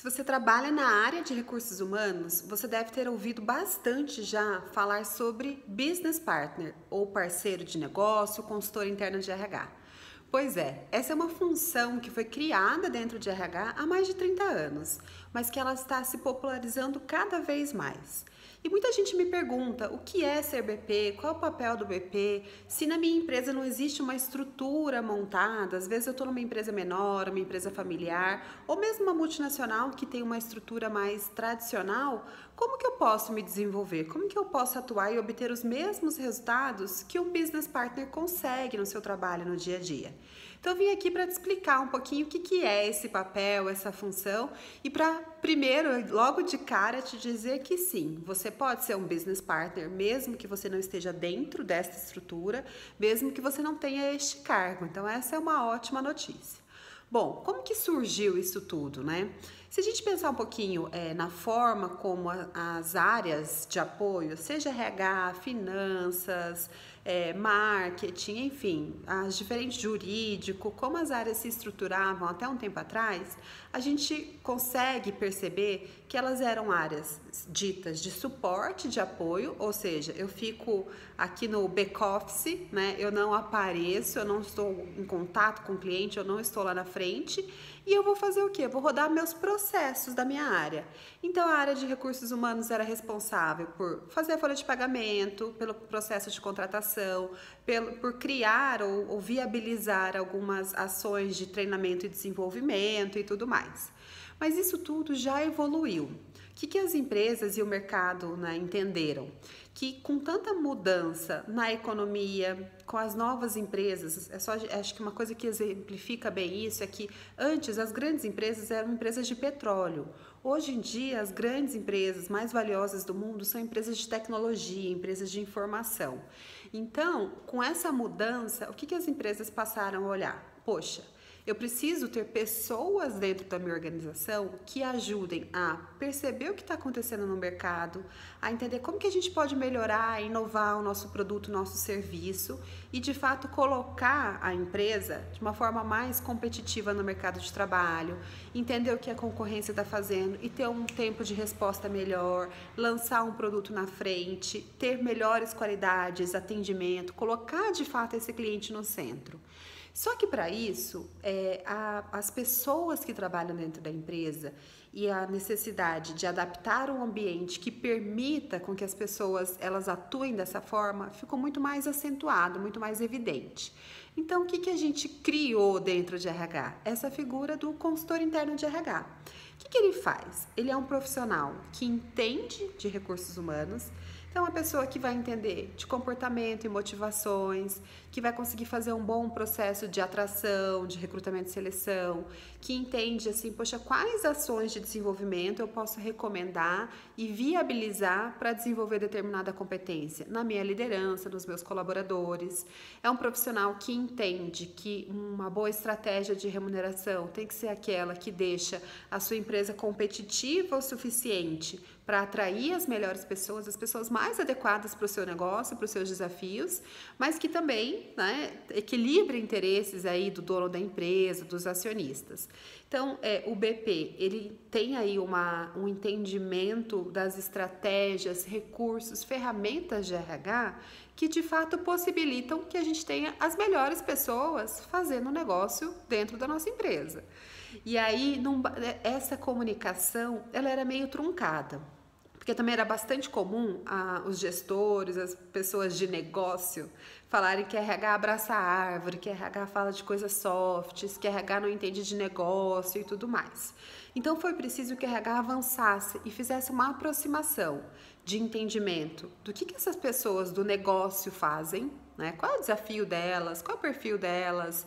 Se você trabalha na área de recursos humanos, você deve ter ouvido bastante já falar sobre business partner ou parceiro de negócio, consultor interno de RH. Pois é, essa é uma função que foi criada dentro de RH há mais de 30 anos, mas que ela está se popularizando cada vez mais. E muita gente me pergunta o que é ser BP, qual é o papel do BP, se na minha empresa não existe uma estrutura montada, às vezes eu estou numa empresa menor, uma empresa familiar, ou mesmo uma multinacional que tem uma estrutura mais tradicional, como que eu posso me desenvolver? Como que eu posso atuar e obter os mesmos resultados que um business partner consegue no seu trabalho no dia a dia? Então, eu vim aqui para te explicar um pouquinho o que, que é esse papel, essa função, e para primeiro, logo de cara, te dizer que sim, você pode ser um business partner, mesmo que você não esteja dentro dessa estrutura, mesmo que você não tenha este cargo. Então, essa é uma ótima notícia. Bom, como que surgiu isso tudo, né? Se a gente pensar um pouquinho é, na forma como a, as áreas de apoio, seja RH, finanças, é, marketing, enfim, as diferentes jurídico, como as áreas se estruturavam até um tempo atrás, a gente consegue perceber que elas eram áreas ditas de suporte, de apoio, ou seja, eu fico aqui no back-office, né? Eu não apareço, eu não estou em contato com o cliente, eu não estou lá na frente e eu vou fazer o quê? Eu vou rodar meus processos da minha área. Então, a área de recursos humanos era responsável por fazer a folha de pagamento, pelo processo de contratação, pelo, por criar ou, ou viabilizar algumas ações de treinamento e desenvolvimento e tudo mais. Mas isso tudo já evoluiu. Que, que as empresas e o mercado né, entenderam? Que com tanta mudança na economia, com as novas empresas, é só, acho que uma coisa que exemplifica bem isso é que antes as grandes empresas eram empresas de petróleo. Hoje em dia, as grandes empresas mais valiosas do mundo são empresas de tecnologia, empresas de informação. Então, com essa mudança, o que, que as empresas passaram a olhar? Poxa, eu preciso ter pessoas dentro da minha organização que ajudem a perceber o que está acontecendo no mercado, a entender como que a gente pode melhorar, inovar o nosso produto, o nosso serviço e de fato colocar a empresa de uma forma mais competitiva no mercado de trabalho, entender o que a concorrência está fazendo e ter um tempo de resposta melhor, lançar um produto na frente, ter melhores qualidades, atendimento, colocar de fato esse cliente no centro. Só que para isso, é, a, as pessoas que trabalham dentro da empresa e a necessidade de adaptar um ambiente que permita com que as pessoas elas atuem dessa forma ficou muito mais acentuado, muito mais evidente. Então, o que, que a gente criou dentro de RH? Essa figura do consultor interno de RH. O que, que ele faz? Ele é um profissional que entende de recursos humanos, então, uma pessoa que vai entender de comportamento e motivações, que vai conseguir fazer um bom processo de atração, de recrutamento e seleção, que entende assim, poxa, quais ações de desenvolvimento eu posso recomendar e viabilizar para desenvolver determinada competência na minha liderança, nos meus colaboradores. É um profissional que entende que uma boa estratégia de remuneração tem que ser aquela que deixa a sua empresa competitiva o suficiente para atrair as melhores pessoas, as pessoas mais adequadas para o seu negócio, para os seus desafios, mas que também né, equilibre interesses aí do dono da empresa, dos acionistas. Então, é, o BP ele tem aí uma, um entendimento das estratégias, recursos, ferramentas de RH que de fato possibilitam que a gente tenha as melhores pessoas fazendo negócio dentro da nossa empresa. E aí, num, essa comunicação ela era meio truncada porque também era bastante comum ah, os gestores, as pessoas de negócio falarem que RH abraça a árvore, que RH fala de coisas softs, que RH não entende de negócio e tudo mais. Então foi preciso que RH avançasse e fizesse uma aproximação de entendimento do que, que essas pessoas do negócio fazem, né? qual é o desafio delas, qual é o perfil delas,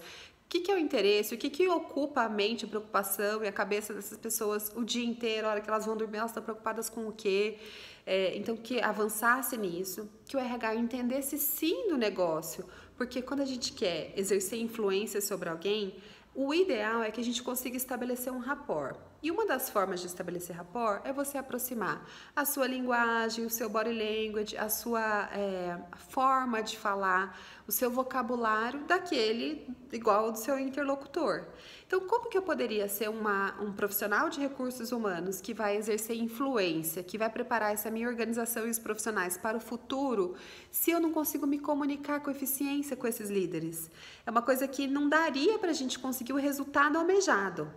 que, que é o interesse, o que, que ocupa a mente, a preocupação e a cabeça dessas pessoas o dia inteiro, a hora que elas vão dormir, elas estão preocupadas com o quê? É, então, que avançasse nisso, que o RH entendesse sim do negócio, porque quando a gente quer exercer influência sobre alguém, o ideal é que a gente consiga estabelecer um rapport. E uma das formas de estabelecer rapport é você aproximar a sua linguagem, o seu body language, a sua é, forma de falar, o seu vocabulário daquele igual ao do seu interlocutor. Então, como que eu poderia ser uma, um profissional de recursos humanos que vai exercer influência, que vai preparar essa minha organização e os profissionais para o futuro, se eu não consigo me comunicar com eficiência com esses líderes? É uma coisa que não daria para a gente conseguir o resultado almejado.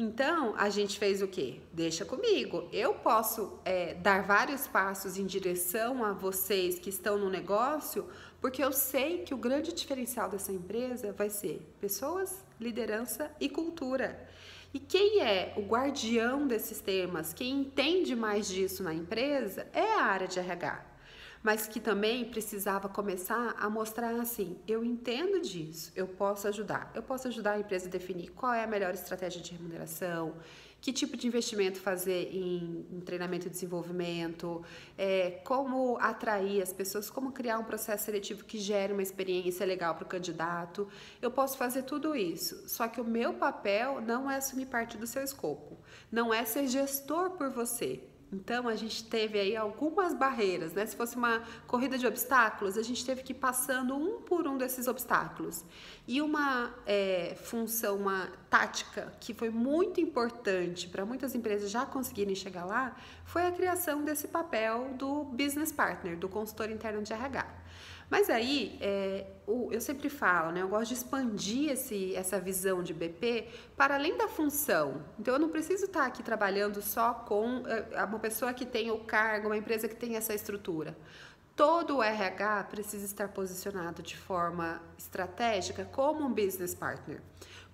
Então, a gente fez o quê? Deixa comigo. Eu posso é, dar vários passos em direção a vocês que estão no negócio, porque eu sei que o grande diferencial dessa empresa vai ser pessoas, liderança e cultura. E quem é o guardião desses temas, quem entende mais disso na empresa, é a área de RH mas que também precisava começar a mostrar assim: eu entendo disso, eu posso ajudar. Eu posso ajudar a empresa a definir qual é a melhor estratégia de remuneração, que tipo de investimento fazer em, em treinamento e desenvolvimento, é, como atrair as pessoas, como criar um processo seletivo que gere uma experiência legal para o candidato. Eu posso fazer tudo isso, só que o meu papel não é assumir parte do seu escopo, não é ser gestor por você. Então a gente teve aí algumas barreiras, né? Se fosse uma corrida de obstáculos, a gente teve que ir passando um por um desses obstáculos. E uma é, função, uma tática que foi muito importante para muitas empresas já conseguirem chegar lá, foi a criação desse papel do business partner, do consultor interno de RH. Mas aí, é, eu sempre falo, né? Eu gosto de expandir esse, essa visão de BP para além da função. Então, eu não preciso estar aqui trabalhando só com é, uma pessoa que tem o cargo, uma empresa que tem essa estrutura. Todo o RH precisa estar posicionado de forma estratégica como um business partner,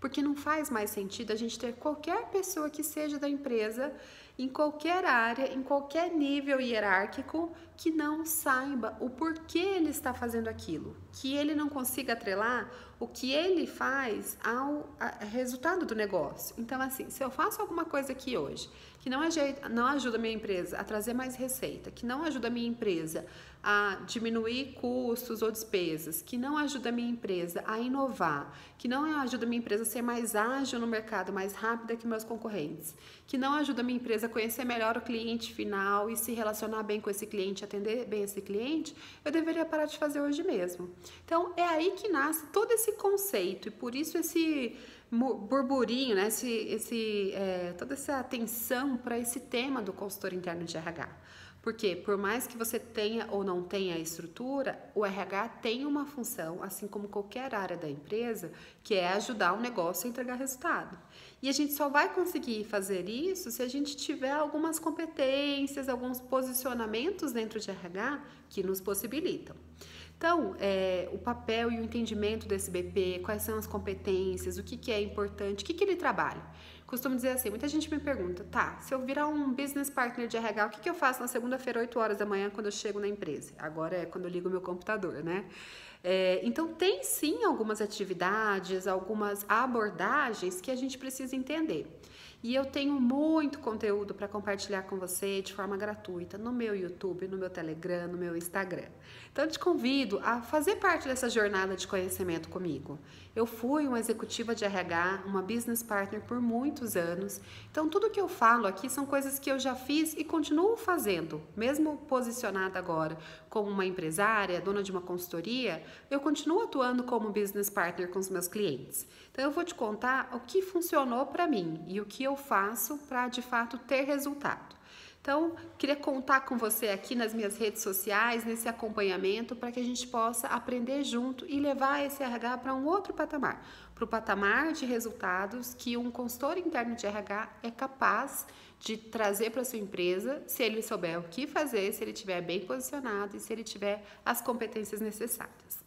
porque não faz mais sentido a gente ter qualquer pessoa que seja da empresa em qualquer área, em qualquer nível hierárquico, que não saiba o porquê ele está fazendo aquilo, que ele não consiga atrelar o que ele faz ao resultado do negócio. Então, assim, se eu faço alguma coisa aqui hoje que não, não ajuda a minha empresa a trazer mais receita, que não ajuda a minha empresa a diminuir custos ou despesas, que não ajuda a minha empresa a inovar, que não ajuda a minha empresa a ser mais ágil no mercado, mais rápida que meus concorrentes, que não ajuda a minha empresa a conhecer melhor o cliente final e se relacionar bem com esse cliente, atender bem esse cliente, eu deveria parar de fazer hoje mesmo. Então, é aí que nasce todo esse conceito e por isso esse burburinho, né? esse, esse, é, toda essa atenção para esse tema do consultor interno de RH. Porque por mais que você tenha ou não tenha a estrutura, o RH tem uma função, assim como qualquer área da empresa, que é ajudar o negócio a entregar resultado. E a gente só vai conseguir fazer isso se a gente tiver algumas competências, alguns posicionamentos dentro de RH que nos possibilitam. Então, é, o papel e o entendimento desse BP, quais são as competências, o que, que é importante, o que, que ele trabalha. Costumo dizer assim, muita gente me pergunta, tá, se eu virar um business partner de RH, o que, que eu faço na segunda-feira, 8 horas da manhã, quando eu chego na empresa? Agora é quando eu ligo meu computador, né? É, então, tem sim algumas atividades, algumas abordagens que a gente precisa entender. E eu tenho muito conteúdo para compartilhar com você de forma gratuita no meu YouTube, no meu Telegram, no meu Instagram. Então, eu te convido a fazer parte dessa jornada de conhecimento comigo. Eu fui uma executiva de RH, uma business partner por muitos anos. Então, tudo que eu falo aqui são coisas que eu já fiz e continuo fazendo, mesmo posicionada agora como uma empresária, dona de uma consultoria, eu continuo atuando como business partner com os meus clientes. Então, eu vou te contar o que funcionou para mim e o que eu faço para de fato ter resultado. Então, queria contar com você aqui nas minhas redes sociais, nesse acompanhamento, para que a gente possa aprender junto e levar esse RH para um outro patamar para o patamar de resultados que um consultor interno de RH é capaz de trazer para sua empresa, se ele souber o que fazer, se ele estiver bem posicionado e se ele tiver as competências necessárias.